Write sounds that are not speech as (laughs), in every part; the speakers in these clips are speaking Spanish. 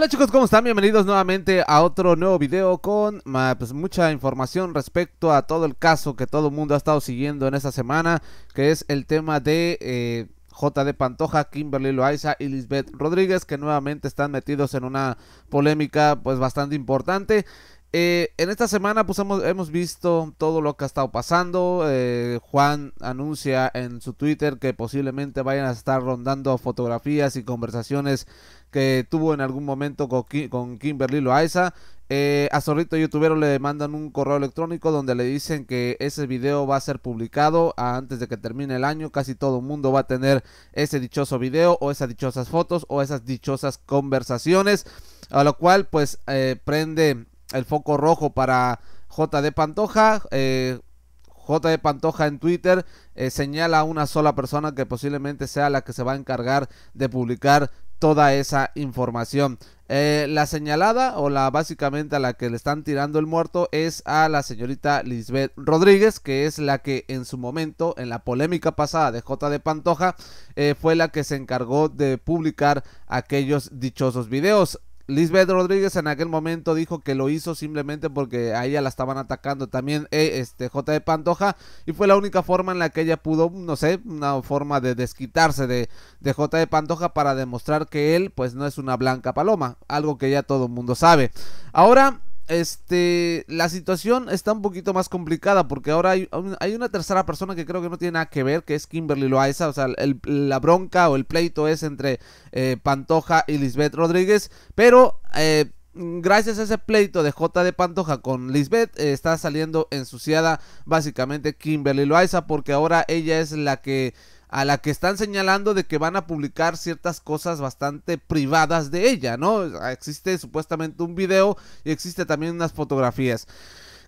Hola chicos, ¿cómo están? Bienvenidos nuevamente a otro nuevo video con pues, mucha información respecto a todo el caso que todo el mundo ha estado siguiendo en esta semana, que es el tema de eh, JD Pantoja, Kimberly Loaiza y Lisbeth Rodríguez, que nuevamente están metidos en una polémica pues bastante importante. Eh, en esta semana pues hemos, visto todo lo que ha estado pasando. Eh, Juan anuncia en su Twitter que posiblemente vayan a estar rondando fotografías y conversaciones que tuvo en algún momento con, Kimberly Loaiza. Eh, a Zorrito Youtuber le mandan un correo electrónico donde le dicen que ese video va a ser publicado antes de que termine el año. Casi todo el mundo va a tener ese dichoso video o esas dichosas fotos o esas dichosas conversaciones. A lo cual pues prende el foco rojo para JD Pantoja. Eh, JD Pantoja en Twitter eh, señala a una sola persona que posiblemente sea la que se va a encargar de publicar toda esa información. Eh, la señalada o la básicamente a la que le están tirando el muerto es a la señorita Lisbeth Rodríguez, que es la que en su momento, en la polémica pasada de JD Pantoja, fue la que se encargó de publicar aquellos dichosos videos. Lisbeth Rodríguez en aquel momento dijo que lo hizo simplemente porque a ella la estaban atacando. También eh, este J. De Pantoja y fue la única forma en la que ella pudo, no sé, una forma de desquitarse de, de J. De Pantoja para demostrar que él pues no es una blanca paloma, algo que ya todo el mundo sabe. Ahora este, la situación está un poquito más complicada porque ahora hay, una tercera persona que creo que no tiene nada que ver, que es Kimberly Loaiza, o sea, la bronca o el pleito es entre eh, Pantoja y Lisbeth Rodríguez, pero... Eh, gracias a ese pleito de J de Pantoja con Lisbeth, eh, está saliendo ensuciada básicamente Kimberly Loaiza porque ahora ella es la que a la que están señalando de que van a publicar ciertas cosas bastante privadas de ella, ¿no? Existe supuestamente un video y existe también unas fotografías.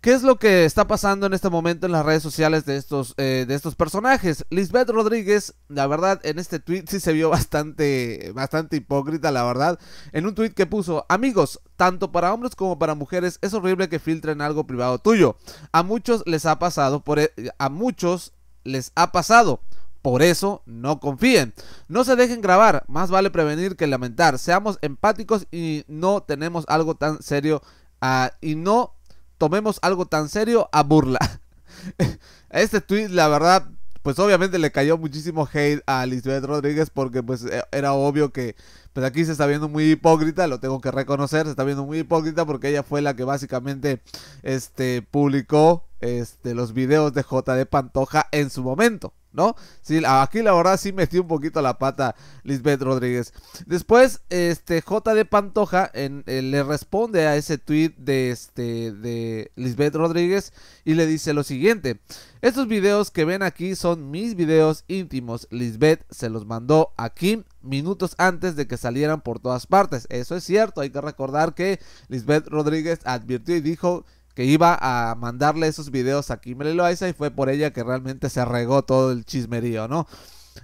¿Qué es lo que está pasando en este momento en las redes sociales de estos, eh, de estos personajes? Lisbeth Rodríguez, la verdad, en este tweet sí se vio bastante, bastante hipócrita, la verdad. En un tweet que puso, amigos, tanto para hombres como para mujeres, es horrible que filtren algo privado tuyo. A muchos les ha pasado, por, e, a muchos les ha pasado. Por eso, no confíen. No se dejen grabar, más vale prevenir que lamentar. Seamos empáticos y no tenemos algo tan serio a, y no tomemos algo tan serio a burla. (laughs) este tweet, la verdad, pues obviamente le cayó muchísimo hate a Lisbeth Rodríguez porque pues e, era obvio que pues aquí se está viendo muy hipócrita, lo tengo que reconocer, se está viendo muy hipócrita porque ella fue la que básicamente este publicó este los videos de JD Pantoja en su momento. ¿No? Sí, aquí la verdad sí metió un poquito la pata Lisbeth Rodríguez. Después, este JD Pantoja eh, le responde a ese tweet de este de Lisbeth Rodríguez y le dice lo siguiente: Estos videos que ven aquí son mis videos íntimos. Lisbeth se los mandó aquí minutos antes de que salieran por todas partes. Eso es cierto, hay que recordar que Lisbeth Rodríguez advirtió y dijo que iba a mandarle esos videos a Kimberly Loaiza y fue por ella que realmente se regó todo el chismerío, ¿no?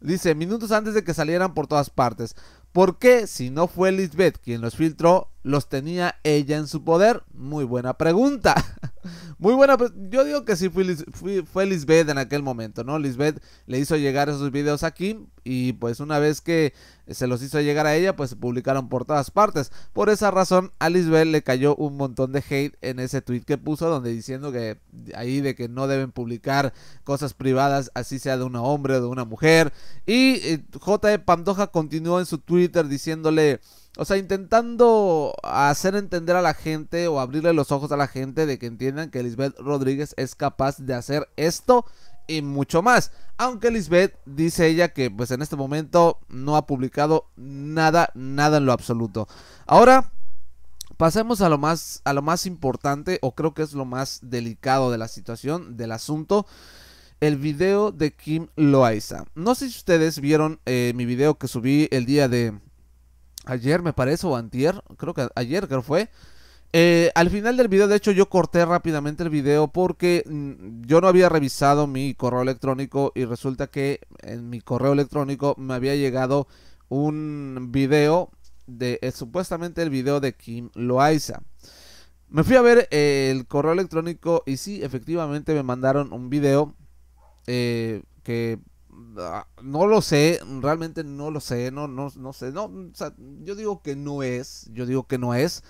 Dice, minutos antes de que salieran por todas partes. ¿Por qué, si no fue Lisbeth quien los filtró, los tenía ella en su poder? Muy buena pregunta. (laughs) Muy buena, yo digo que sí fue, Lisbeth en aquel momento, ¿no? Lisbeth le hizo llegar esos videos aquí y pues una vez que se los hizo llegar a ella, pues se publicaron por todas partes. Por esa razón a Lisbeth le cayó un montón de hate en ese tweet que puso donde diciendo que ahí de que no deben publicar cosas privadas, así sea de un hombre o de una mujer. Y eh, J. Pantoja continuó en su Twitter diciéndole... O sea, intentando hacer entender a la gente o abrirle los ojos a la gente de que entiendan que Lisbeth Rodríguez es capaz de hacer esto y mucho más. Aunque Lisbeth dice ella que pues en este momento no ha publicado nada, nada en lo absoluto. Ahora pasemos a lo más a lo más importante o creo que es lo más delicado de la situación, del asunto. El video de Kim Loaiza. No sé si ustedes vieron eh, mi video que subí el día de ayer me parece, o antier, creo que ayer creo fue. Eh, al final del video, de hecho, yo corté rápidamente el video porque mm, yo no había revisado mi correo electrónico y resulta que en mi correo electrónico me había llegado un video de eh, supuestamente el video de Kim Loaiza. Me fui a ver eh, el correo electrónico y sí, efectivamente me mandaron un video que no lo sé, realmente no lo sé, no, no, no sé, no, yo digo que no es, yo digo que no es.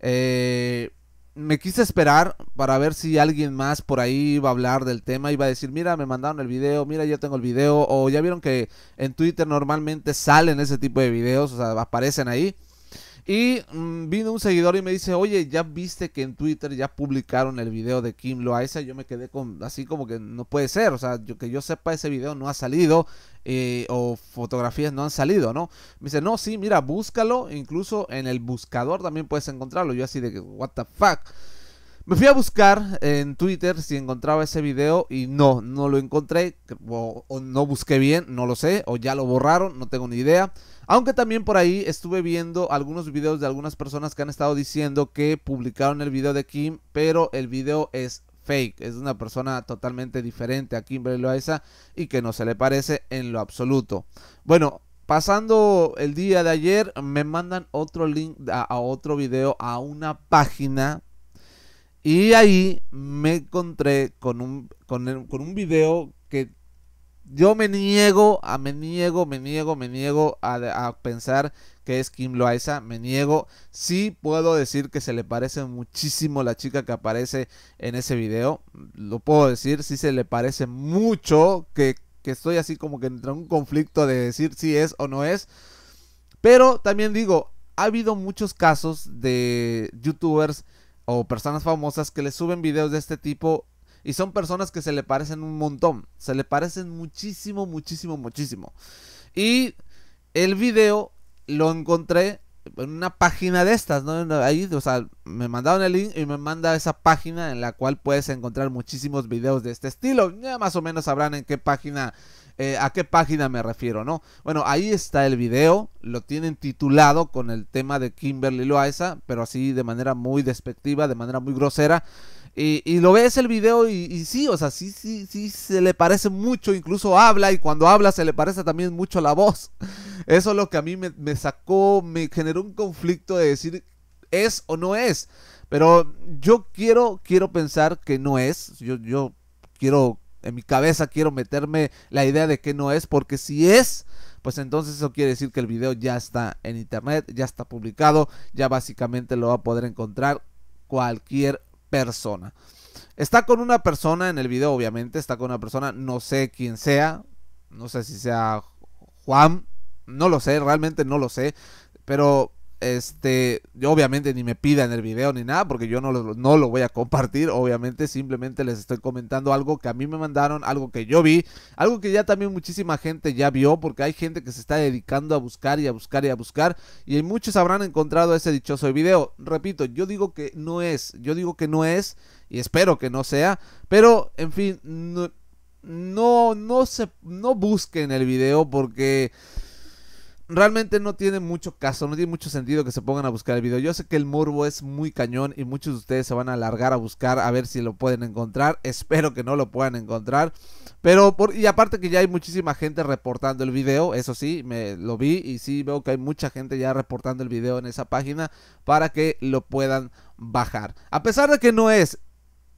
Eh, me quise esperar para ver si alguien más por ahí iba a hablar del tema, iba a decir, mira, me mandaron el video, mira, yo tengo el video, o ya vieron que en Twitter normalmente salen ese tipo de videos, o sea, aparecen ahí. Y mm, vino un seguidor y me dice, oye, ya viste que en Twitter ya publicaron el video de Kim Loaiza. Yo me quedé con así como que no puede ser. O sea, yo, que yo sepa ese video no ha salido eh, o fotografías no han salido, ¿no? Me dice, no, sí, mira, búscalo. Incluso en el buscador también puedes encontrarlo. Yo así de what the fuck. Me fui a buscar en Twitter si encontraba ese video y no, no lo encontré. O, no busqué bien, no lo sé. O ya lo borraron, no tengo ni idea. Aunque también por ahí estuve viendo algunos videos de algunas personas que han estado diciendo que publicaron el video de Kim, pero el video es fake, es una persona totalmente diferente a Kimberly Loaiza y que no se le parece en lo absoluto. Bueno, pasando el día de ayer me mandan otro link a, otro video a una página y ahí me encontré con un, con, con un video que yo me niego, a, me niego, me niego, me niego a, pensar que es Kim Loaiza, me niego. Sí puedo decir que se le parece muchísimo la chica que aparece en ese video. Lo puedo decir, sí se le parece mucho, que, que estoy así como que entre un conflicto de decir si es o no es. Pero también digo, ha habido muchos casos de youtubers o personas famosas que le suben videos de este tipo y son personas que se le parecen un montón. Se le parecen muchísimo, muchísimo, muchísimo. Y el video lo encontré en una página de estas, ¿no? Ahí, o sea, me mandaron el link y me manda esa página en la cual puedes encontrar muchísimos videos de este estilo. Ya más o menos sabrán en qué página, eh, a qué página me refiero, ¿no? Bueno, ahí está el video, lo tienen titulado con el tema de Kimberly Loaiza, pero así de manera muy despectiva, de manera muy grosera. Y, lo ves el video y, sí, o sea, sí, sí, sí, se le parece mucho, incluso habla y cuando habla se le parece también mucho la voz. Eso es lo que a mí me, sacó, me generó un conflicto de decir es o no es. Pero yo quiero, quiero pensar que no es. Yo, yo quiero, en mi cabeza quiero meterme la idea de que no es, porque si es, pues entonces eso quiere decir que el video ya está en internet, ya está publicado, ya básicamente lo va a poder encontrar cualquier persona. Está con una persona en el video, obviamente, está con una persona, no sé quién sea, no sé si sea Juan, no lo sé, realmente no lo sé, pero este, obviamente ni me pida en el video ni nada, porque yo no lo, no lo voy a compartir, obviamente simplemente les estoy comentando algo que a mí me mandaron, algo que yo vi, algo que ya también muchísima gente ya vio, porque hay gente que se está dedicando a buscar y a buscar y a buscar, y muchos habrán encontrado ese dichoso video. Repito, yo digo que no es, yo digo que no es, y espero que no sea, pero en fin, no, no, no se, no busquen el video porque realmente no tiene mucho caso, no tiene mucho sentido que se pongan a buscar el video. Yo sé que el morbo es muy cañón y muchos de ustedes se van a alargar a buscar a ver si lo pueden encontrar. (laughs) Espero que no lo puedan encontrar. Pero, y aparte que ya hay muchísima gente reportando el video, eso sí, me lo vi y sí veo que hay mucha gente ya reportando el video en esa página para que lo puedan bajar. A pesar de que no es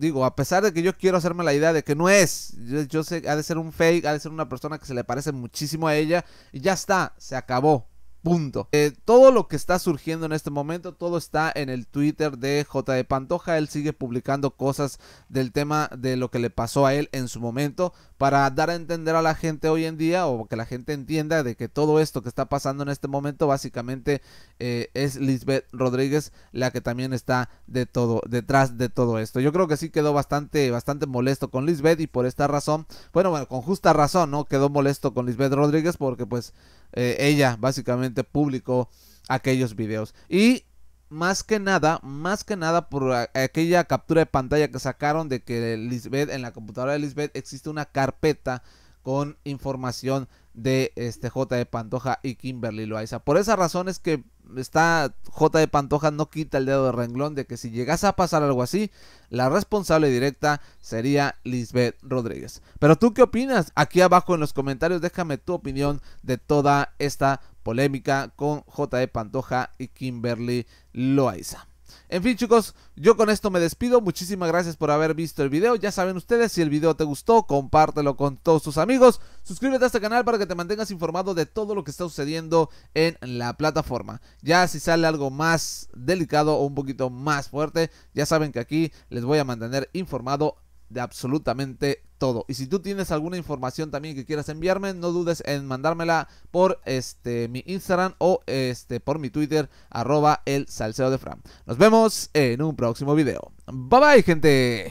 digo, a pesar de que yo quiero hacerme la idea de que no es, yo, sé, ha de ser un fake, ha de ser una persona que se le parece muchísimo a ella y ya está, se acabó. Punto. Eh, todo lo que está surgiendo en este momento, todo está en el Twitter de J. Pantoja. Él sigue publicando cosas del tema de lo que le pasó a él en su momento para dar a entender a la gente hoy en día o que la gente entienda de que todo esto que está pasando en este momento básicamente eh, es Lisbeth Rodríguez la que también está de todo detrás de todo esto. Yo creo que sí quedó bastante bastante molesto con Lisbeth y por esta razón, bueno, bueno, con justa razón, ¿no? Quedó molesto con Lisbeth Rodríguez porque pues eh, ella básicamente publicó aquellos videos. Y más que nada, más que nada por aquella captura de pantalla que sacaron de que Lisbeth, en la computadora de Lisbeth existe una carpeta con información de este J de Pantoja y Kimberly Loaiza. Por esa razón es que está J de Pantoja no quita el dedo de renglón de que si llegase a pasar algo así, la responsable directa sería Lisbeth Rodríguez. Pero tú qué opinas? Aquí abajo en los comentarios déjame tu opinión de toda esta polémica con J de Pantoja y Kimberly Loaiza. En fin chicos, yo con esto me despido, muchísimas gracias por haber visto el video, ya saben ustedes, si el video te gustó, compártelo con todos tus amigos, suscríbete a este canal para que te mantengas informado de todo lo que está sucediendo en la plataforma. Ya si sale algo más delicado o un poquito más fuerte, ya saben que aquí les voy a mantener informado de absolutamente todo. Y si tú tienes alguna información también que quieras enviarme, no dudes en mandármela por este mi Instagram o este por mi Twitter, arroba el salseo de Fran. Nos vemos en un próximo video. Bye bye, gente.